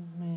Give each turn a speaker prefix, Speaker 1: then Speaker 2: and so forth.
Speaker 1: Amen.